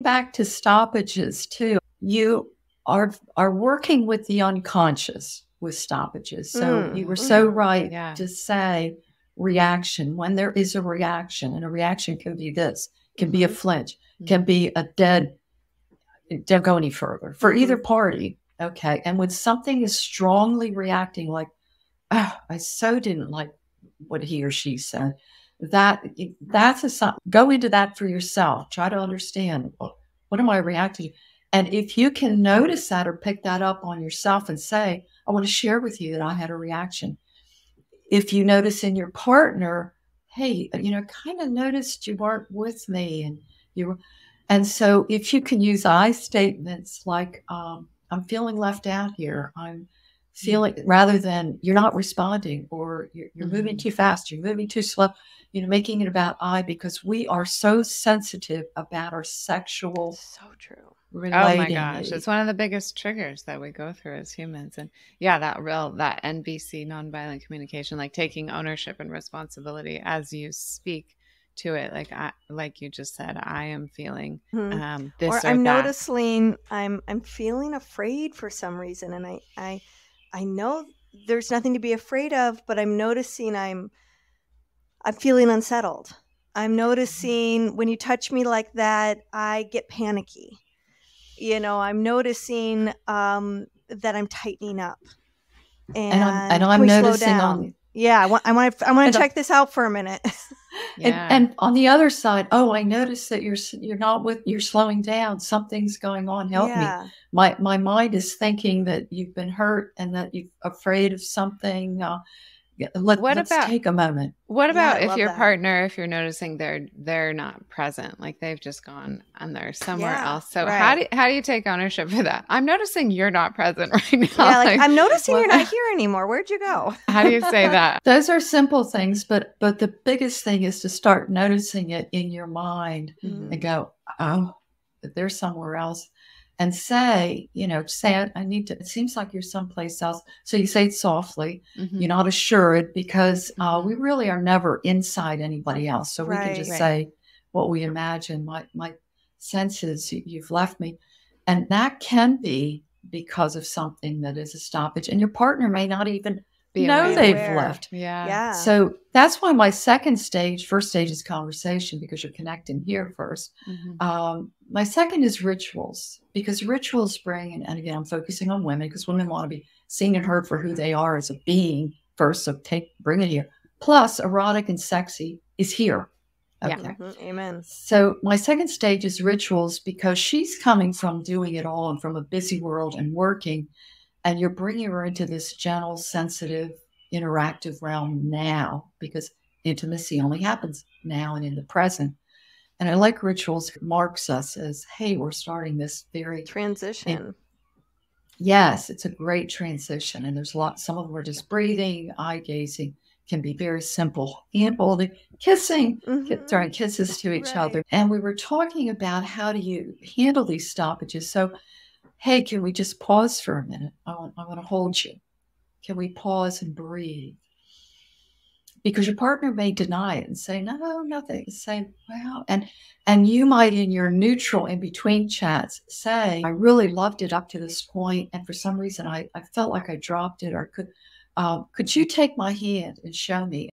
Back to stoppages too. You are are working with the unconscious with stoppages. So Mm, you were so mm, right Yeah. to say reaction. When there is a reaction, and a reaction can be this, can be a Mhm. flinch, can be a dead, don't go any further for either party. Okay. And when something is strongly reacting, like, oh, I so didn't like what he or she said, that that's a. Go into that for yourself. Try to understand what am I reacting to? And if you can notice that or pick that up on yourself and say, I want to share with you that I had a reaction. If you notice in your partner, hey, you know, kind of noticed you weren't with me and you were, and so if you can use I statements like, um, I'm feeling left out here. I'm feeling rather than you're not responding or you're, you're moving too fast, you're moving too slow, you know, making it about I because we are so sensitive about our sexual So true. relating. Oh my gosh, it's one of the biggest triggers that we go through as humans. And yeah, that real that NVC nonviolent communication, like taking ownership and responsibility as you speak to it. Like I like you just said, I am feeling Mhm. um this or or, I'm that. noticing I'm I'm feeling afraid for some reason, and I I I know there's nothing to be afraid of, but I'm noticing I'm I'm feeling unsettled. I'm noticing when you touch me like that, I get panicky. You know, I'm noticing um, that I'm tightening up, and, and I'm, and can I'm noticing on Yeah, I want I want to I want to check this out for a minute. Yeah. and, and on the other side, oh, I notice that you're you're not with you're slowing down. Something's going on. Help me. My my mind is thinking that you've been hurt and that you're afraid of something. Uh, yeah, let, What let's about- take a moment. What about I if your that. partner, if you're noticing they're they're not present, like they've just gone and they're somewhere Yeah, else? So how do how do you take ownership for that? I'm noticing you're not present right now. Yeah, like I'm noticing you're not here anymore. Where'd you go? how do you say that? Those are simple things, but but the biggest thing is to start noticing it in your mind Mm-hmm. and go, oh, they're somewhere else. And say, you know, say, I, I need to, it seems like you're someplace else. So you say it softly. Mhm. You're not assured because uh, we really are never inside anybody else. So we can just Right. say what we imagine. My, my sense is you- you've left me. And that can be because of something that is a stoppage. And your partner may not even Be know aware. they've left. Yeah. Yeah. So that's why my second stage, first stage is conversation because you're connecting here first. Mhm. Um, my second is rituals because rituals bring, and, and again, I'm focusing on women because women want to be seen and heard for who they are as a being first. So take, bring it here. Plus, erotic and sexy is here. Yeah. Okay. Mhm, Amen. So my second stage is rituals because she's coming from doing it all and from a busy world and working, and you're bringing her into this gentle, sensitive, interactive realm now because intimacy only happens now and in the present. And I like rituals marks us as, hey, we're starting this very Transition. Yes, it's a great transition. And there's a lot, some of them are just breathing, eye gazing, can be very simple, hand holding, kissing, ki- Mhm. throwing kisses to each Right. other. And we were talking about how do you handle these stoppages. So, hey, can we just pause for a minute? I want, I want to hold you. Can we pause and breathe? Because your partner may deny it and say, no, nothing. Say, wow. And and you might in your neutral in between chats say, I really loved it up to this point, And for some reason I, I felt like I dropped it or could um, could you take my hand and show me?